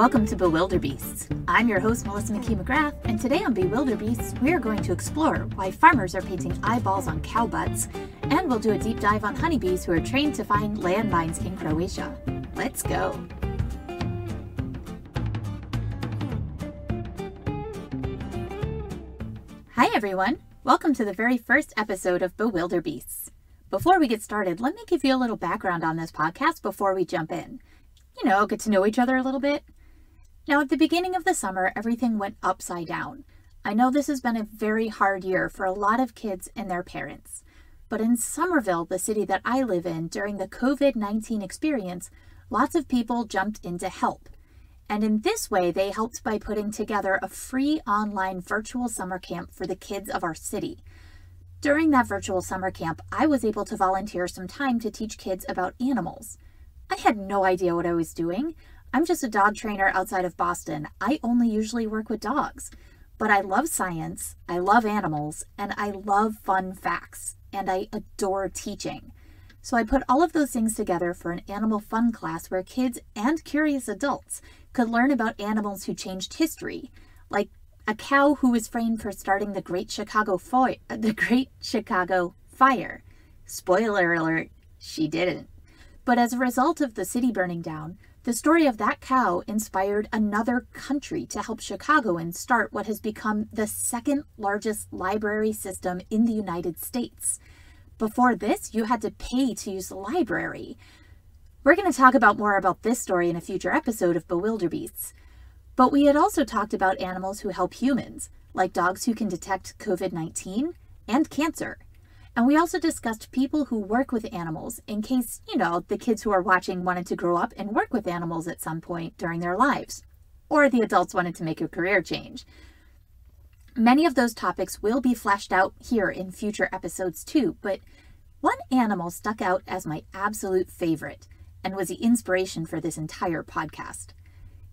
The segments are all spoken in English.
Welcome to Bewilderbeasts. I'm your host, Melissa McCue McGrath, and today on Bewilderbeasts, we are going to explore why farmers are painting eyeballs on cow butts, and we'll do a deep dive on honeybees who are trained to find landmines in Croatia. Let's go. Hi, everyone. Welcome to the very first episode of Bewilderbeasts. Before we get started, let me give you a little background on this podcast before we jump in. You know, get to know each other a little bit. Now, at the beginning of the summer, everything went upside down. I know this has been a very hard year for a lot of kids and their parents. But in Somerville, the city that I live in, during the COVID 19 experience, lots of people jumped in to help. And in this way, they helped by putting together a free online virtual summer camp for the kids of our city. During that virtual summer camp, I was able to volunteer some time to teach kids about animals. I had no idea what I was doing. I'm just a dog trainer outside of Boston. I only usually work with dogs. But I love science, I love animals, and I love fun facts, and I adore teaching. So I put all of those things together for an animal fun class where kids and curious adults could learn about animals who changed history, like a cow who was framed for starting the Great Chicago Fire. The Great Chicago Fire. Spoiler alert, she didn't. But as a result of the city burning down, the story of that cow inspired another country to help Chicagoans start what has become the second largest library system in the United States. Before this, you had to pay to use the library. We're going to talk about more about this story in a future episode of Bewilderbeasts. But we had also talked about animals who help humans, like dogs who can detect COVID 19 and cancer. And we also discussed people who work with animals in case, you know, the kids who are watching wanted to grow up and work with animals at some point during their lives, or the adults wanted to make a career change. Many of those topics will be fleshed out here in future episodes too, but one animal stuck out as my absolute favorite and was the inspiration for this entire podcast.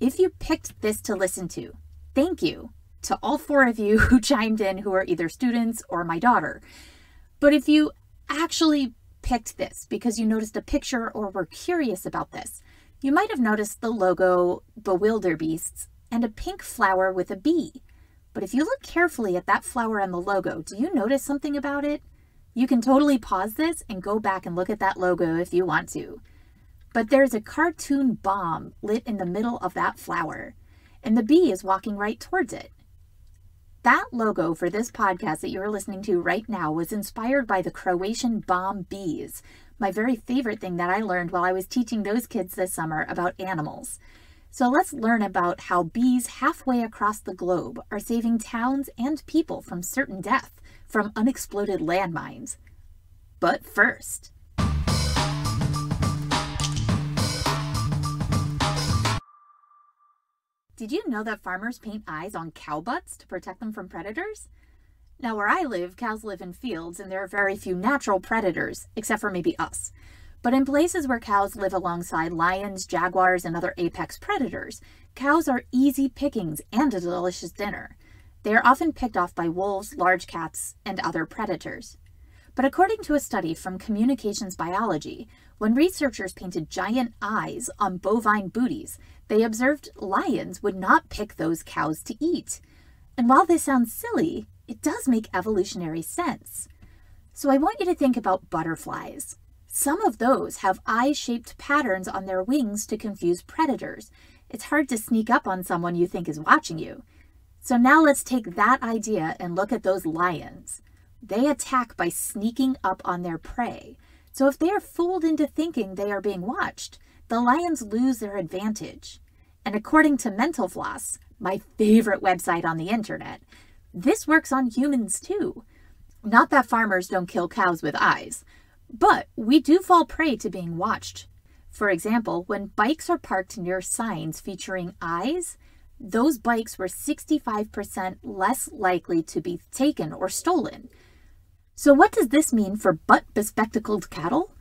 If you picked this to listen to, thank you to all four of you who chimed in who are either students or my daughter. But if you actually picked this because you noticed a picture or were curious about this, you might have noticed the logo Bewilderbeasts and a pink flower with a bee. But if you look carefully at that flower and the logo, do you notice something about it? You can totally pause this and go back and look at that logo if you want to. But there's a cartoon bomb lit in the middle of that flower, and the bee is walking right towards it. That logo for this podcast that you're listening to right now was inspired by the Croatian bomb bees, my very favorite thing that I learned while I was teaching those kids this summer about animals. So let's learn about how bees halfway across the globe are saving towns and people from certain death from unexploded landmines. But first, Did you know that farmers paint eyes on cow butts to protect them from predators? Now, where I live, cows live in fields and there are very few natural predators, except for maybe us. But in places where cows live alongside lions, jaguars, and other apex predators, cows are easy pickings and a delicious dinner. They are often picked off by wolves, large cats, and other predators. But according to a study from Communications Biology, when researchers painted giant eyes on bovine booties, they observed lions would not pick those cows to eat. And while this sounds silly, it does make evolutionary sense. So I want you to think about butterflies. Some of those have eye shaped patterns on their wings to confuse predators. It's hard to sneak up on someone you think is watching you. So now let's take that idea and look at those lions. They attack by sneaking up on their prey. So if they are fooled into thinking they are being watched, the lions lose their advantage. And according to Mental Floss, my favorite website on the internet, this works on humans too. Not that farmers don't kill cows with eyes, but we do fall prey to being watched. For example, when bikes are parked near signs featuring eyes, those bikes were 65% less likely to be taken or stolen. So, what does this mean for butt bespectacled cattle?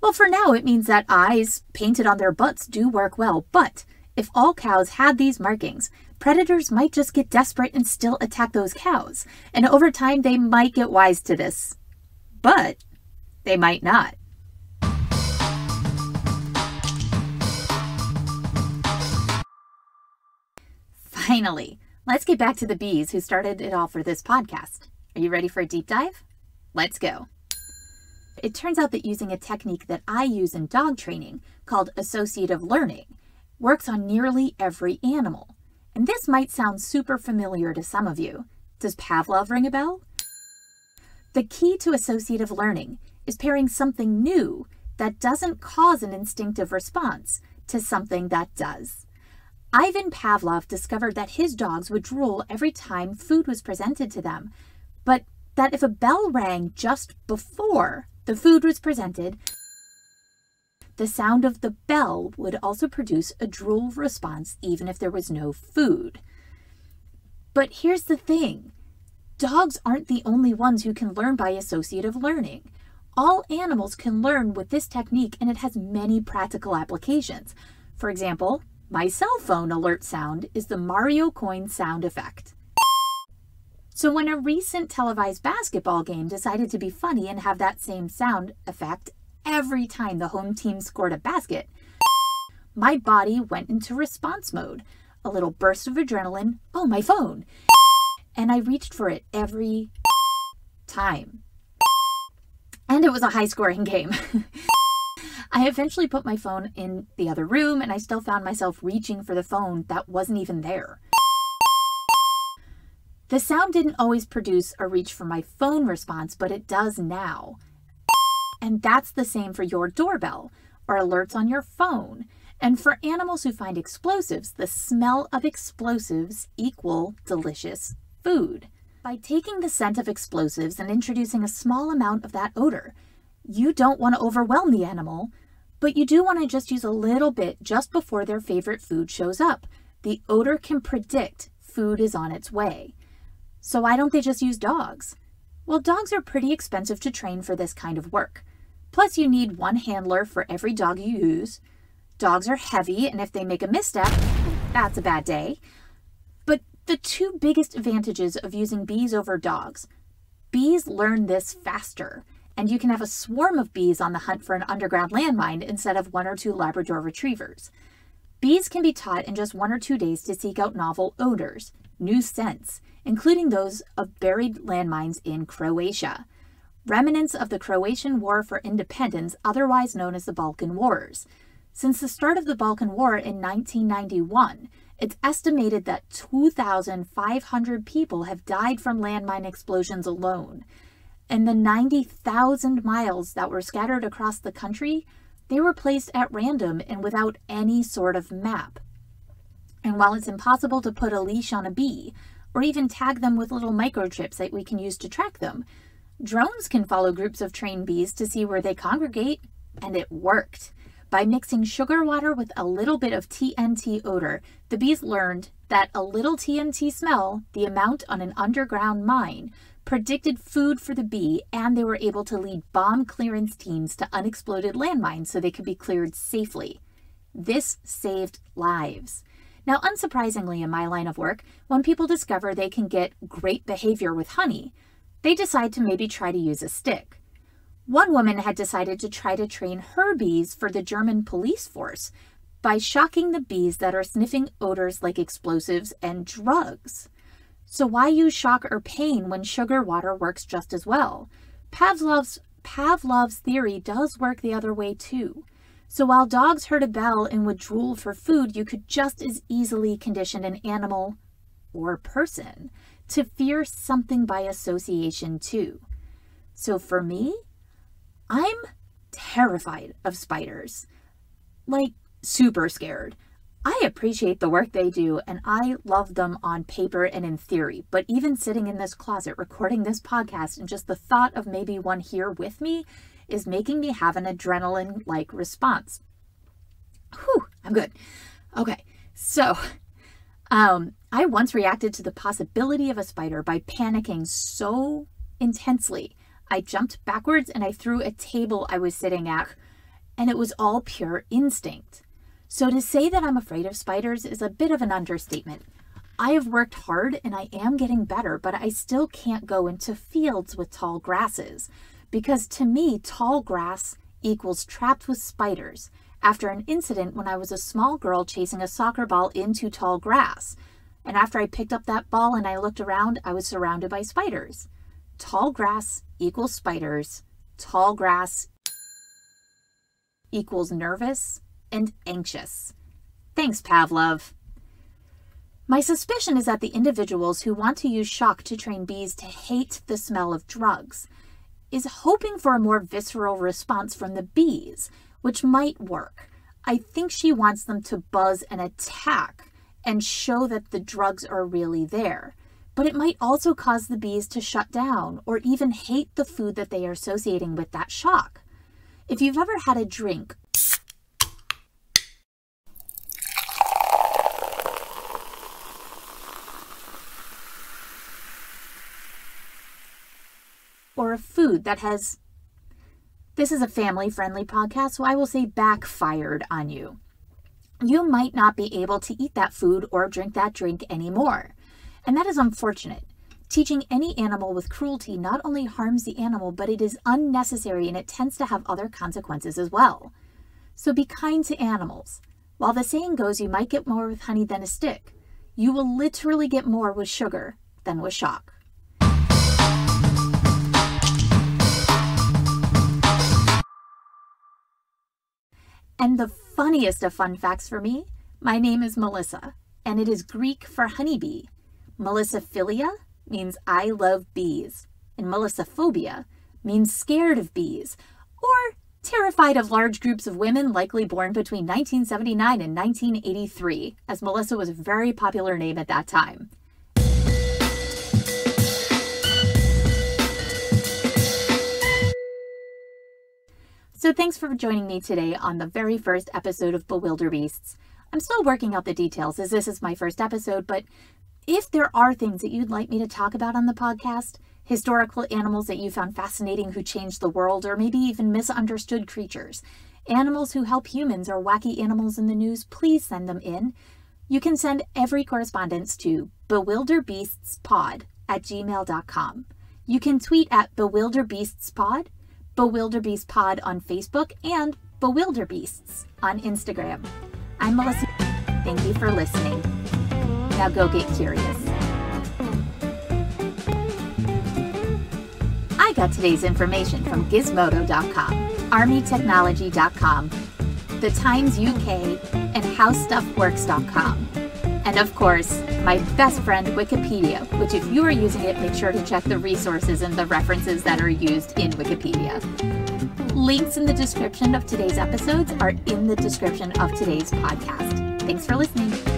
Well, for now, it means that eyes painted on their butts do work well, but if all cows had these markings, predators might just get desperate and still attack those cows. And over time, they might get wise to this. But they might not. Finally, let's get back to the bees who started it all for this podcast. Are you ready for a deep dive? Let's go. It turns out that using a technique that I use in dog training called associative learning works on nearly every animal. And this might sound super familiar to some of you. Does Pavlov ring a bell? The key to associative learning is pairing something new that doesn't cause an instinctive response to something that does. Ivan Pavlov discovered that his dogs would drool every time food was presented to them, but that if a bell rang just before the food was presented, the sound of the bell would also produce a drool response even if there was no food. But here's the thing dogs aren't the only ones who can learn by associative learning. All animals can learn with this technique, and it has many practical applications. For example, my cell phone alert sound is the Mario coin sound effect. So when a recent televised basketball game decided to be funny and have that same sound effect every time the home team scored a basket, my body went into response mode. A little burst of adrenaline, oh, my phone. And I reached for it every time. And it was a high scoring game. I eventually put my phone in the other room and I still found myself reaching for the phone that wasn't even there. The sound didn't always produce a reach for my phone response, but it does now. And that's the same for your doorbell or alerts on your phone. And for animals who find explosives, the smell of explosives equal delicious food. By taking the scent of explosives and introducing a small amount of that odor, you don't want to overwhelm the animal, but you do want to just use a little bit just before their favorite food shows up. The odor can predict food is on its way. So why don't they just use dogs? Well, dogs are pretty expensive to train for this kind of work. Plus, you need one handler for every dog you use. Dogs are heavy, and if they make a misstep, that's a bad day. But the two biggest advantages of using bees over dogs bees learn this faster, and you can have a swarm of bees on the hunt for an underground landmine instead of one or two Labrador retrievers. Bees can be taught in just one or two days to seek out novel odors, new scents, including those of buried landmines in Croatia, remnants of the Croatian War for Independence, otherwise known as the Balkan Wars. Since the start of the Balkan War in 1991, it's estimated that 2,500 people have died from landmine explosions alone. And the 90,000 miles that were scattered across the country, they were placed at random and without any sort of map. And while it's impossible to put a leash on a bee, or even tag them with little microchips that we can use to track them. Drones can follow groups of trained bees to see where they congregate, and it worked. By mixing sugar water with a little bit of TNT odor, the bees learned that a little TNT smell, the amount on an underground mine, predicted food for the bee, and they were able to lead bomb clearance teams to unexploded landmines so they could be cleared safely. This saved lives. Now, unsurprisingly, in my line of work, when people discover they can get great behavior with honey, they decide to maybe try to use a stick. One woman had decided to try to train her bees for the German police force by shocking the bees that are sniffing odors like explosives and drugs. So why use shock or pain when sugar water works just as well? Pavlov's Pavlov's theory does work the other way too. So while dogs heard a bell and would drool for food, you could just as easily condition an animal or person to fear something by association too. So for me, I'm terrified of spiders. Like, super scared. I appreciate the work they do and I love them on paper and in theory, but even sitting in this closet recording this podcast and just the thought of maybe one here with me is making me have an adrenaline like response. Whew, I'm good. Okay, so um, I once reacted to the possibility of a spider by panicking so intensely. I jumped backwards and I threw a table I was sitting at, and it was all pure instinct. So to say that I'm afraid of spiders is a bit of an understatement. I have worked hard and I am getting better, but I still can't go into fields with tall grasses because to me, tall grass equals trapped with spiders after an incident when I was a small girl chasing a soccer ball into tall grass. And after I picked up that ball and I looked around, I was surrounded by spiders. Tall grass equals spiders. Tall grass equals nervous and anxious. Thanks, Pavlov. My suspicion is that the individuals who want to use shock to train bees to hate the smell of drugs is hoping for a more visceral response from the bees, which might work. I think she wants them to buzz and attack and show that the drugs are really there. But it might also cause the bees to shut down or even hate the food that they are associating with that shock. If you've ever had a drink a food that has. This is a family friendly podcast, so I will say backfired on you. You might not be able to eat that food or drink that drink anymore. And that is unfortunate. Teaching any animal with cruelty not only harms the animal, but it is unnecessary and it tends to have other consequences as well. So be kind to animals. While the saying goes, you might get more with honey than a stick, you will literally get more with sugar than with shock. And the funniest of fun facts for me, my name is Melissa, and it is Greek for honeybee. Melissophilia means I love bees, and Melissophobia means scared of bees, or terrified of large groups of women likely born between 1979 and 1983, as Melissa was a very popular name at that time. So thanks for joining me today on the very first episode of Bewilderbeasts. I'm still working out the details as this is my first episode, but if there are things that you'd like me to talk about on the podcast, historical animals that you found fascinating who changed the world, or maybe even misunderstood creatures, animals who help humans, or wacky animals in the news, please send them in. You can send every correspondence to bewilderbeastspod at gmail.com. You can tweet at bewilderbeastspod Bewilderbeast Pod on Facebook, and Bewilderbeasts on Instagram. I'm Melissa. Thank you for listening. Now go get curious. I got today's information from Gizmodo.com, ArmyTechnology.com, The Times UK, and HowStuffWorks.com. And of course, my best friend Wikipedia, which if you are using it, make sure to check the resources and the references that are used in Wikipedia. Links in the description of today's episodes are in the description of today's podcast. Thanks for listening.